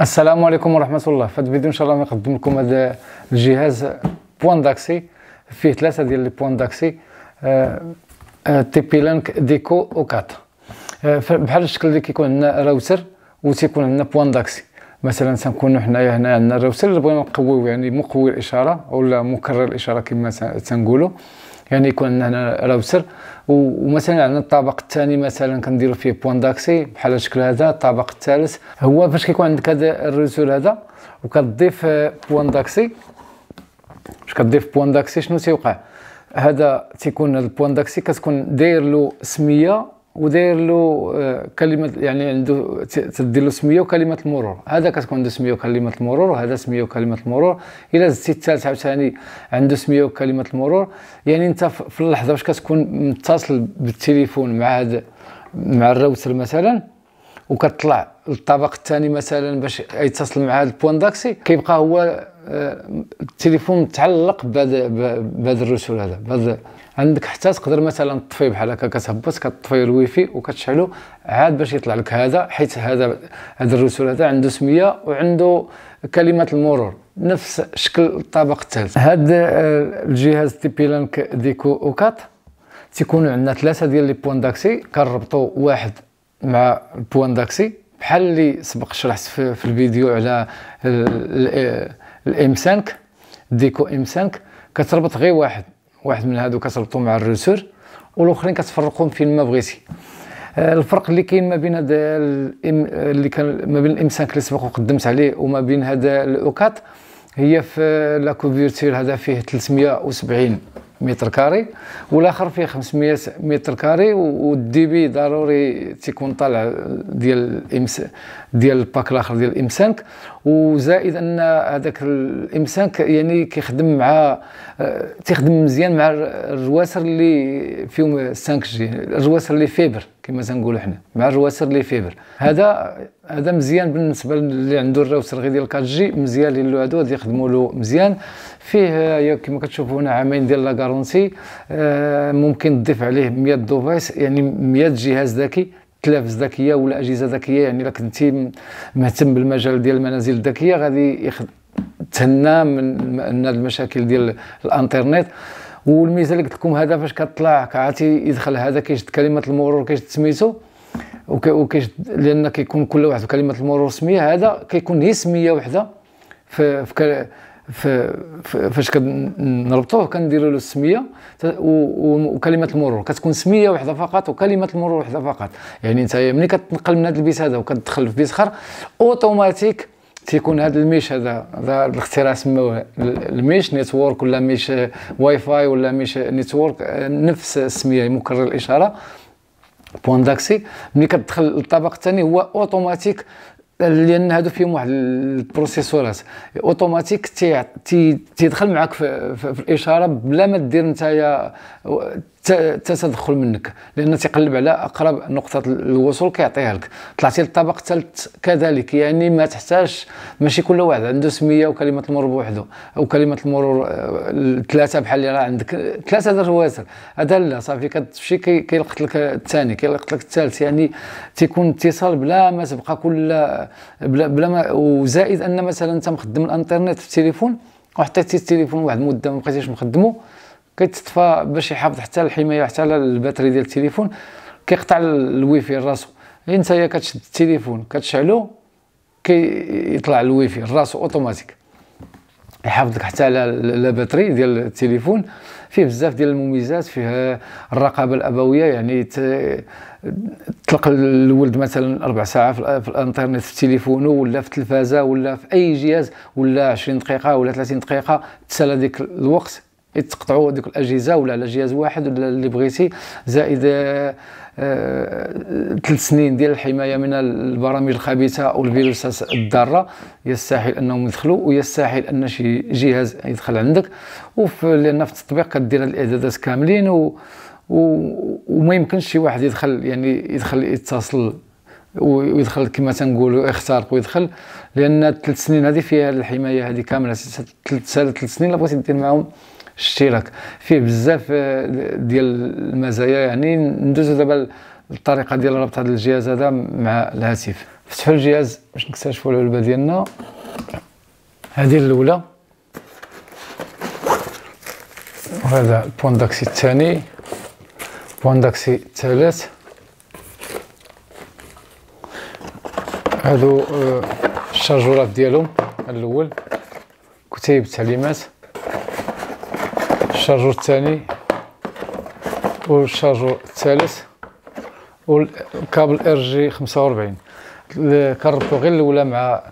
السلام عليكم ورحمة الله. في هذا الفيديو إن شاء الله نقدم لكم هذا الجهاز point d'accès. فيه ثلاثة ديال les points d'accès. آه، آه، TP-Link Deco E4. آه، بحال الشكل اللي كيكون عندنا راوتر وتيكون عندنا point d'accès. مثلا تنكونوا حنايا هنا عندنا الراوتر اللي بغينا نقويو يعني مقوي الإشارة ولا مكرر الإشارة كما تنقولوا يعني يكون هنا راوتر ومثلا عندنا الطابق الثاني مثلا كنديروا فيه point d'accès بحال الشكل هذا الطابق الثالث. هو فاش كيكون عندك هذا الروتور هذا وكتضيف point d'accès. فاش كتضيف point d'accès شنو تيوقع؟ هذا تيكون ال point d'accès كتكون داير له سمية وداير له آه، كلمة يعني عنده تدير له سميه وكلمة المرور. هذا كتكون عنده سميه وكلمة المرور وهذا سميه وكلمة المرور. إلا زدتي الثالث عاوتاني عنده سميه وكلمة المرور. يعني أنت في اللحظة واش كتكون متصل بالتليفون مع هذا مع الراوتر مثلا وكتطلع الطابق الثاني مثلا باش يتصل مع هذا ال point d'accès كيبقى هو آه، التليفون متعلق بهذا بهذا الرسول هذا بهذا عندك حتى تقدر مثلا تطفي بحال هكا كتهبط كتطفي الويفي وكتشعلو عاد باش يطلع لك هذا حيت هذا هذا الرسول هذا عنده سميه وعنده كلمه المرور نفس شكل الطابق الثالث هذا آه، الجهاز TP-Link Deco E4 تيكونوا عندنا ثلاثة ديال les points d'accès كنربطوا واحد مع ال point d'accès بحال اللي سبق شرحت في, في الفيديو على ال M5 Deco M5 كتربط غير واحد واحد من هادو كتربطو مع الروسور والآخرين كتفرقهم فين ما بغيتي. آه، الفرق اللي كاين ما بين هذا اللي كان ما بين ال M5 اللي سبق وقدمت عليه وما بين هذا ال E4 هي في la couverture هذا فيه 370 mètre carré والآخر فيه 500 mètre carré وال débit ضروري تيكون طالع ديال ال M5 ديال ال pack الآخر ديال ال M5 وزائد أن هذاك ال M5 يعني كيخدم مع آه، تيخدم مزيان مع الرواتر اللي فيهم 5 G الرواتر اللي fibre كما تنقولوا حنا مع الرواتر اللي fibre. هذا هذا مزيان بالنسبة اللي عنده الراوتر غير ديال 4 G مزيان لأنه هادو يخدموا له مزيان. فيه كما كتشوفوا هنا عامين ديال لا غارونتي آه، ممكن تضيف عليه 100 دوفايس يعني 100 جهاز ذكي تلافز ذكية ولا أجهزة ذكية يعني الا كنتي مهتم بالمجال ديال المنازل الذكية غادي تهنى من ان المشاكل ديال الإنترنت. والميزة اللي قلت لكم هذا فاش كطلع كعاتي يدخل هذا كيشد كلمة المرور كيشد سميتو وكيشد لأن كيكون كل واحد كلمة المرور سمية هذا كيكون هي سمية وحدة في, في فاش كنربطوه كنديروا له السمية وكلمه المرور. كتكون سمية واحدة فقط وكلمه المرور واحدة فقط. يعني انت ملي كتنقل من هذا البيت هذا وكتدخل في بيت اخر أوتوماتيك تيكون هذا ال mesh هذا. هذا الاختراع سموه ال mesh network ولا mesh Wi-Fi ولا mesh network نفس السمية مكرر الإشارة. point d'accès. ملي كتدخل الطابق الثاني هو أوتوماتيك لأن هادو فيهم واحد البروسيسورات أوتوماتيك تيدخل في, في, في الإشارة بلا ما دير نتايا تدخل منك لأن تيقلب على أقرب نقطة الوصول كيعطيها لك. طلعتي للطبق الثالث كذلك يعني ما تحتاج ماشي كل واحد عنده سمية وكلمة المرور بوحده أو كلمة المرور ثلاثة بحال اللي راه عندك. ثلاثة د الرواتر هذا لا صافي كتمشي كيلقط لك الثاني كيلقط لك الثالث. يعني تيكون اتصال بلا ما تبقى كل بلا, بلا ما وزائد أن مثلا أنت مخدم الإنترنت في التليفون وحطيتي التليفون واحد المده ما بقيتيش مخدمه كيتطفى باش يحافظ حتى الحماية حتى على ال batterie ديال التليفون كيقطع الويفي راسو. انت هي كتشد التليفون كتشعلو كيطلع الويفي راسو أوتوماتيك. لك حتى على ال batterie ديال التليفون. فيه بزاف ديال المميزات فيه الرقابة الأبوية يعني تطلق الولد مثلا أربع ساعات في الإنترنت في تليفونه ولا في التلفازة ولا في أي جهاز ولا 20 دقيقة ولا 30 دقيقة تسالى ديك الوقت. تقطعوا ديك الأجهزة ولا على جهاز واحد ولا اللي بغيتي زائد ثلاث آه سنين ديال الحماية من البرامج الخبيثة أو الفيروسات الضارة يستحيل أنهم يدخلوا ويستحيل أن شي جهاز يدخل عندك. وفي لأن في التطبيق كدير الإعدادات كاملين و وما يمكنش شي واحد يدخل يعني يدخل يتصل ويدخل كما تنقولوا يخترق ويدخل لأن الثلاث سنين هذه فيها الحماية هذه كاملة. ثلاث سنين لا بغيتي دير معاهم اشتراك فيه بزاف آه، ديال المزايا يعني ندوزو دابا الطريقة ديال ربط هذا الجهاز هذا مع الهاتف. فتحوا الجهاز باش نكتشفوا العلبة ديالنا. هذه الأولى. وهذا ال point d'accès الثاني. point d'accès الثالث. هادو آه، الشارجورات ديالهم الأول كتيب التعليمات ال chargeur الثاني وال chargeur الثالث والكابل RJ 45 كنربطو غير الأولى مع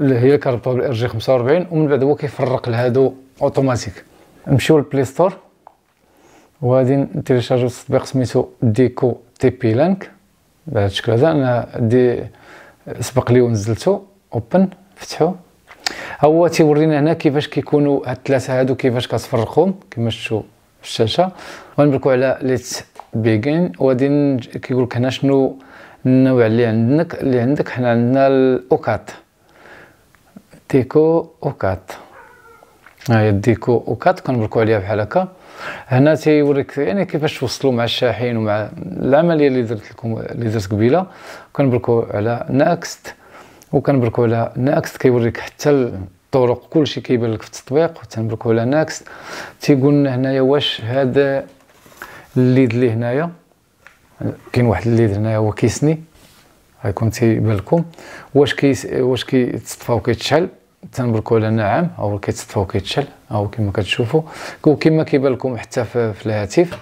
اللي هي كنربطوها بال RJ 45 ومن بعد هو كيفرق لهادو أوتوماتيك. نمشيو لل Play Store وغادي نتيليشارجيو تطبيق سميتو Deco TP-Link. بهذا الشكل هذا أنا دي سبق لي ونزلتو. open فتحو. هو تيورينا هنا كيفاش كيكونوا هاد الثلاثة هادو كيفاش كتفرقهم. كما شفتوا في الشاشة. غنبركو على let's begin وغادي كيقول لك هنا شنو النوع اللي عندك اللي عندك. حنا عندنا ال E quatre Deco E quatre. ها هي Deco E quatre كنبركو عليها بحال هكا. هنا تيوريك يعني كيفاش توصلوا مع الشاحن ومع العملية اللي درت لكم اللي درت قبيلة. كنبركو على next. وكنبركو على next. كيوريك حتى الطرق كلشي كيبان لك في التطبيق. وتنبركو على next. تيقول لنا هنايا واش هذا ال LED اللي هنايا. كاين واحد ال LED هنايا هو كيسني. غيكون تيبان لكم. واش كي واش كيتطفى وكيتشعل. تنبركو على نعم أو كيتطفى وكيتشعل أو كما كتشوفوا وكما كيبان لكم حتى في, الهاتف.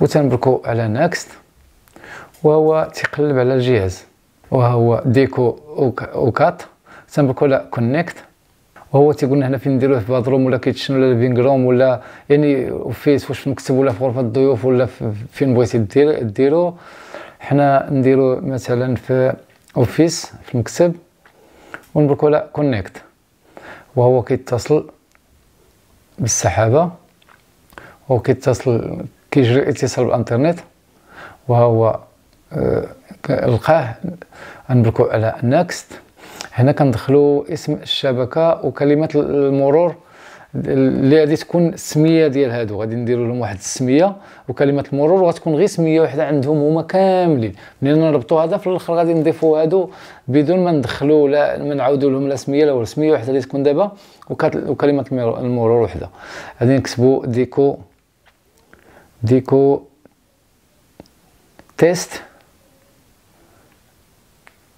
وتنبركو على next وهو تيقلب على الجهاز. وهو Deco E quatre تنبركو على connect وهو تيقول هنا فين نديروه في bedroom ولا kitchen ولا living room ولا يعني office واش في المكتب ولا في غرفة الضيوف ولا فين بغيتي دير ديرو حنا نديرو مثلا في office في المكتب. ونبركو على connect وهو كيتصل بالسحابة وهو كيتصل كيجري الاتصال بالإنترنت وهو آه لقاه نبركو على نكست هنا كندخلوا اسم الشبكة وكلمة المرور. اللي غادي تكون السميه ديال هادو. غادي نديروا لهم واحد السمية وكلمة المرور وغتكون غير سمية وحدة عندهم هما كاملين. منين نربطوا هذا في الآخر غادي نضيفوا هادو بدون ما ندخلوا لا ما نعاودوا لهم لا سمية لا سميه وحدة اللي تكون دابا وكلمة المرور وحدة. غادي نكتبوا Deco Deco test.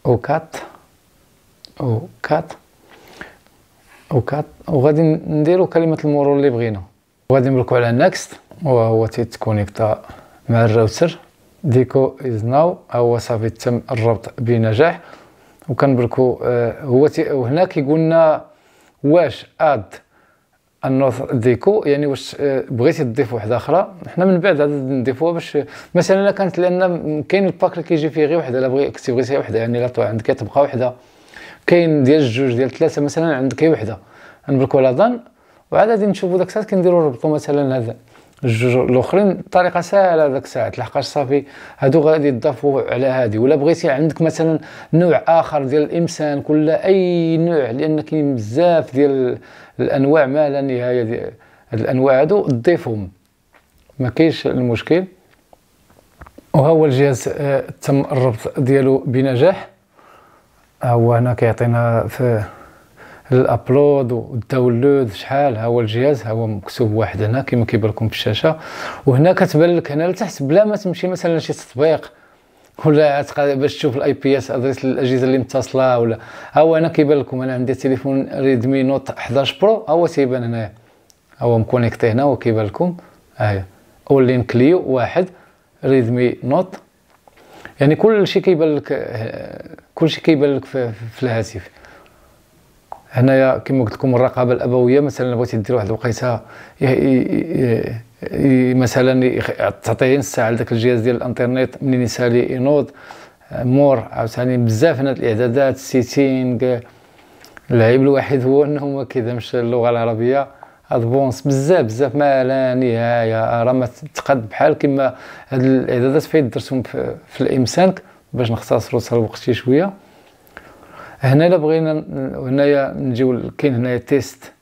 E quatre. E quatre. E quatre وغادي نديرو كلمة المرور اللي بغينا. وغادي نبركو على next وهو تيتكونيكتا مع الراوتر. Deco is now هو صافي تم الربط بنجاح. وكنبركو آه هو وهنا كيقول لنا واش add another Deco يعني واش آه بغيتي تضيف وحده أخرى. حنا من بعد غادي نضيفوها باش مثلا كانت لأن كاين ال pack اللي كيجي فيه غير وحده الا بغي كنتي بغيتي وحده يعني لا عندك تبقى وحده كاين ديال جوج ديال ثلاثة مثلا عندك هي وحدة. نبركو على done وعاد غادي نشوفو داك الساعة كنديرو نربطو مثلا هذا الجوج الأخرين بطريقة سهلة داك الساعة لحقاش صافي هادو غادي يضافوا على هادي. ولا بغيتي عندك مثلا نوع آخر ديال ال M cinq كل أي نوع لأن كاين بزاف ديال الأنواع ما لا نهاية ديال الأنواع هادو ضيفهم. ما كاينش المشكل. وها هو الجهاز آه تم الربط ديالو بنجاح. هو هنا كيعطينا في ال upload وال download شحال؟ ها هو الجهاز ها هو مكتوب واحد هنا كما كيبان لكم في الشاشة. وهنا كتبان لك هنا لتحت بلا ما تمشي مثلا شي تطبيق ولا باش تشوف ال IPs address الأجهزة اللي متصلة ولا. ها هو هنا كيبان لكم أنا عندي تليفون Redmi Note 11 Pro ها هو تيبان هنايا. ها هو مكونيكتي هنا وكيبان لكم. ها هي. online clients واحد ريدمي نوت يعني كل شيء كيبان لك كل شيء كيبان لك في, الهاتف. هنايا كما قلت لكم الرقابة الأبوية مثلا بغيتي دير واحد الوقيتة مثلا تعطيه الساعة لذاك الجهاز ديال الانترنت منين يسالي ينوض. مور عاوتاني بزاف من الإعدادات setting. العيب الوحيد هو إنه ما كيدعمش اللغة العربية. advanced بزاف بزاف. ما لا نهاية. راه ما تقاد بحال كما هاد الإعدادات فايت درتهم في, في باش نختصروا الوقت شوية. هنا الا بغينا هنايا نجيو كاين هنايا test.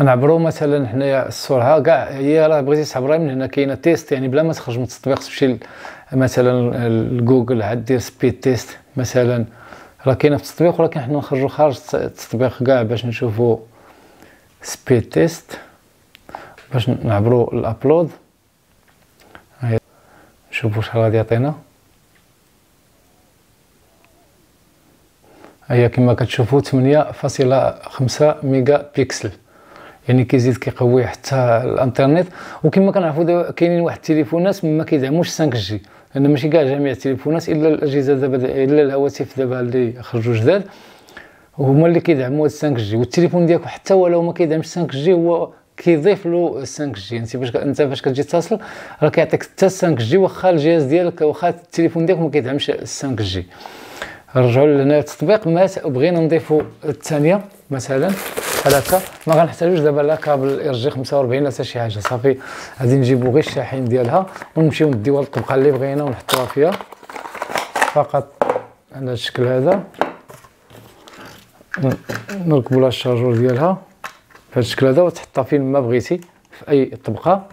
نعبرو مثلا حنايا الصورة كاع هي راه بغيتي تعبرها من هنا كاينة test يعني بلا ما تخرج من التطبيق تمشي مثلا جوجل عاد دير speed test مثلا. راه كاينة في التطبيق ولكن حنا نخرجوا خارج التطبيق كاع باش نشوفوا speed test باش نعبروا ال upload نشوفوا شحال غادي يعطينا هي كما كتشوفوا 8.5 ميجا بيكسل. يعني كيزيد كيقوي حتى الإنترنت. وكما كنعرفوا كاينين واحد التليفونات ما كيدعموش 5 G لأن ماشي كاع جميع التليفونات إلا الأجهزة دابا إلا الهواتف دابا اللي خرجوا جداد هما اللي كيدعموا 5 G والتليفون ديالك حتى ولو ما كيدعمش 5 G هو كيضيف له 5 G. انت باش انت فاش كتجي تصل راه كيعطيك حتى 5 G واخا الجهاز ديالك واخا التليفون ديالك ما كيدعمش 5 G. نرجعوا لهنا التطبيق مات بغينا نضيفوا الثانية مثلا. بحال هكا؟ ما غنحتاجوش دابا لا كابل RJ 45 ولا حتى شي حاجة. صافي. غادي نجيبو غير الشاحن ديالها. ونمشيو نديوها للطبقه اللي بغينا ونحطوها فيها. فقط على الشكل هذا. نركبوا لها ال chargeur ديالها. بهذا الشكل هذا وتحطها فين ما بغيتي في أي طبقة.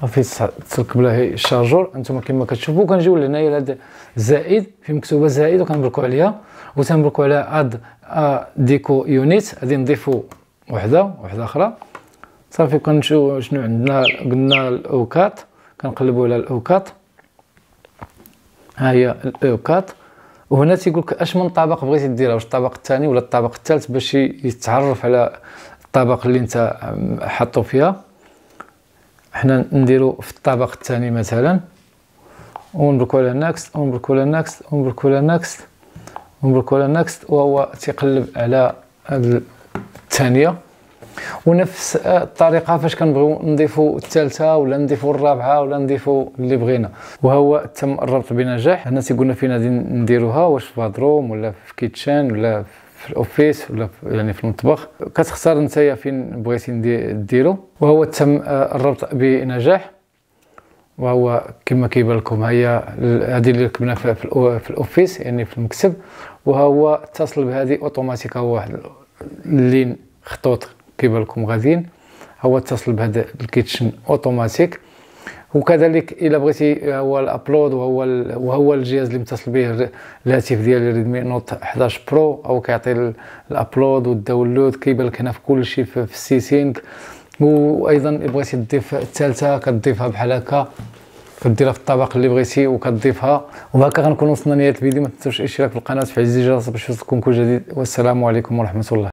صافي تركب لها ال chargeur أنتم كما كتشوفوا كنجيو لهنايا لهاد زائد في مكتوبة زائد وكنبركوا عليها. وتنبركوا على add Deco unit غادي نضيفوا وحدة وحده أخرى. صافي كنشوفوا شنو عندنا. قلنا الاوكات كنقلبوا على الاوكات ها هي الاوكات وهنا تيقول لك اش من طبق بغيتي ديرها؟ واش الطبق الثاني ولا الطبق الثالث باش يتعرف على الطبق اللي انت حاطه فيها؟ حنا نديرو في الطبق الثاني مثلا. ونبركو على next ونبركو على next ونبركو على next ونبركو على next وهو تيقلب على الثانية ونفس الطريقة فاش كنبغيو نضيفو الثالثة ولا نضيفو الرابعة ولا نضيفو اللي بغينا. وهو تم الربط بنجاح هنا تيقولنا فين غادي نديروها واش في bedroom ولا في kitchen ولا في ال office ولا يعني في المطبخ. كتختار نتايا فين بغيتي ديرو. وهو تم الربط بنجاح وهو كما كيبان لكم هي هذه اللي ركبنا في ال office يعني في المكتب. وهو اتصل بهذه اوتوماتيك هو واحد اللين خطوط. كيبان لكم غاديين. هو اتصل بهذا ال kitchen automatique. وكذلك إلا بغيتي هو ال upload وهو وهو الجهاز اللي متصل به الهاتف ديالي Redmi Note 11 Pro. أو كيعطي ال upload وال download. كيبان لك هنا في كل شيء في ال setting. وأيضا بغيتي تضيف الثالثة كتضيفها بحال هكا. كديرها في الطبق اللي بغيتي وكتضيفها. وهكا غنكون وصلنا لنهايه الفيديو. ما تنساوش الاشتراك في القناة. وتفعيل الجرس باش يوصلكم كل جديد. والسلام عليكم ورحمة الله.